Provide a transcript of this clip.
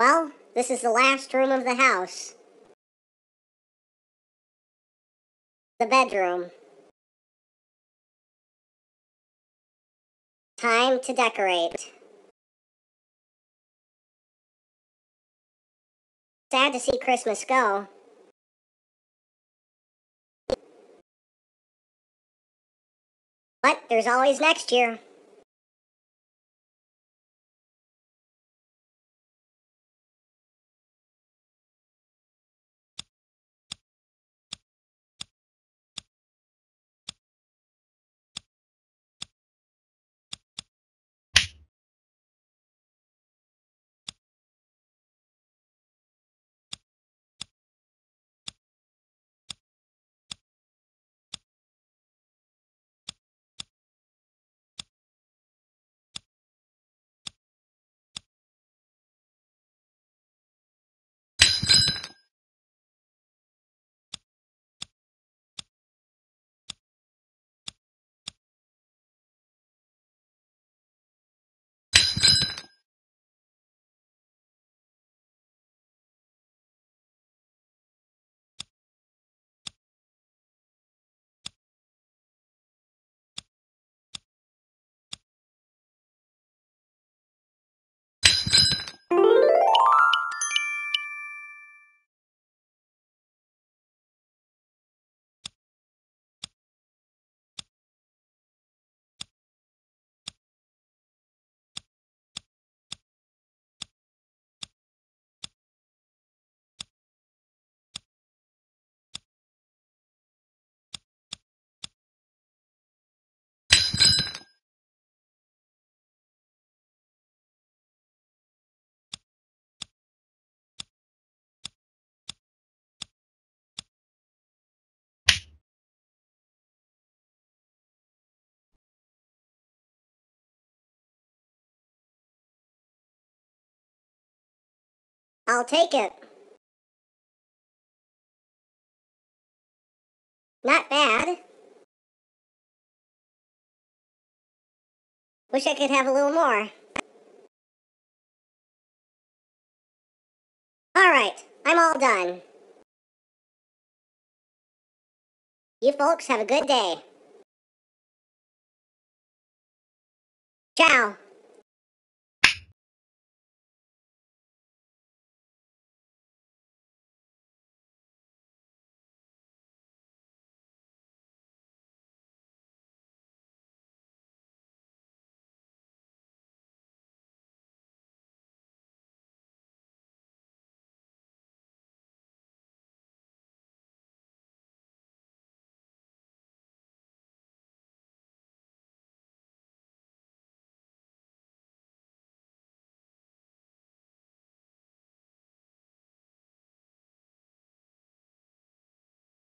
Well, this is the last room of the house. The bedroom. Time to decorate. Sad to see Christmas go. But there's always next year. I'll take it. Not bad. Wish I could have a little more. Alright, I'm all done. You folks have a good day. Ciao.